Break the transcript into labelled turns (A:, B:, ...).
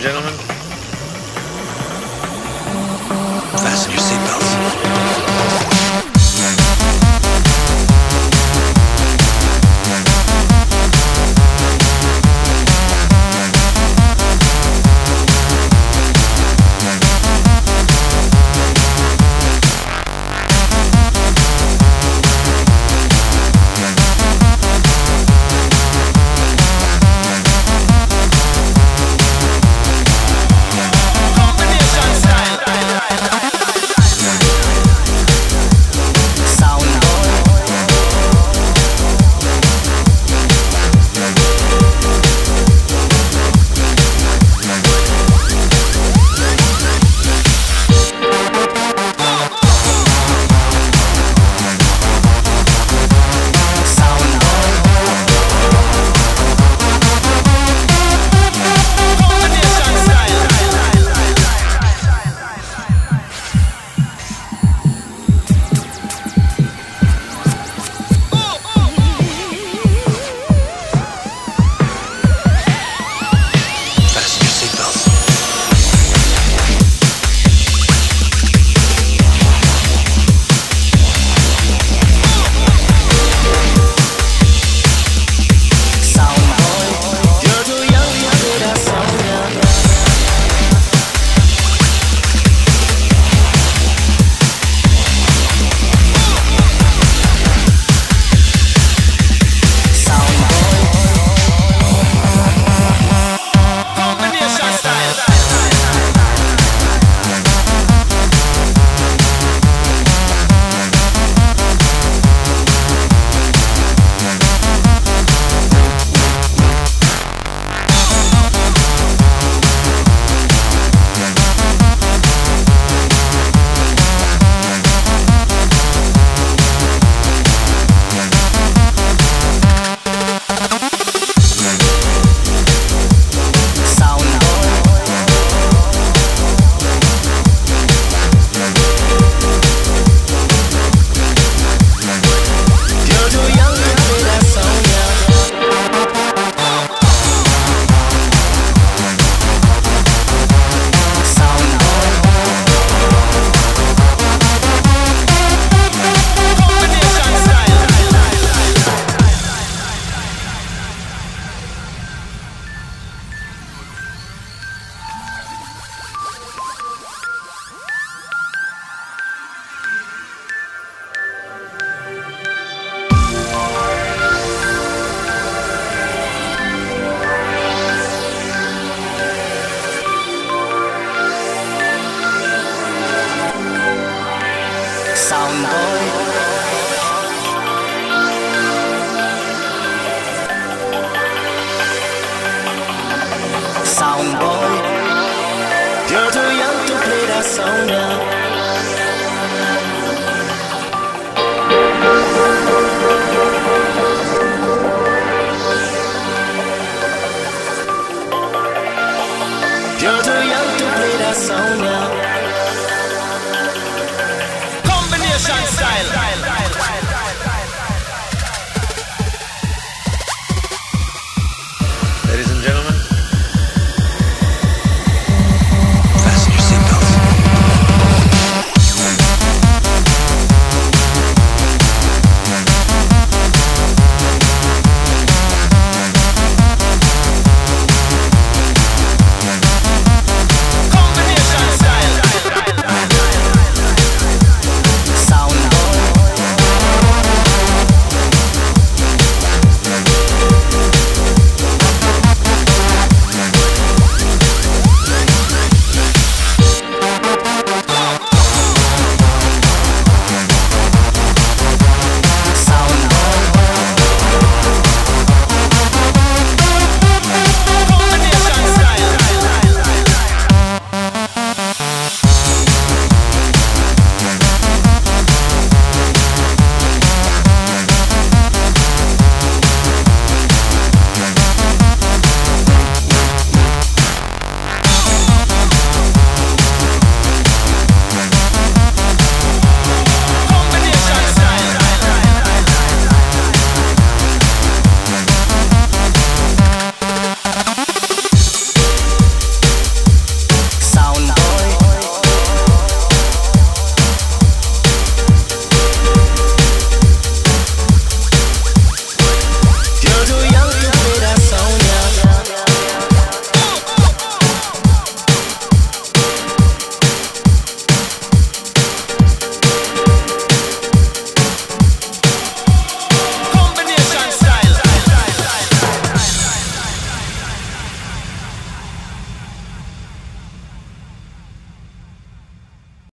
A: and gentlemen.
B: Fasten your seatbelts.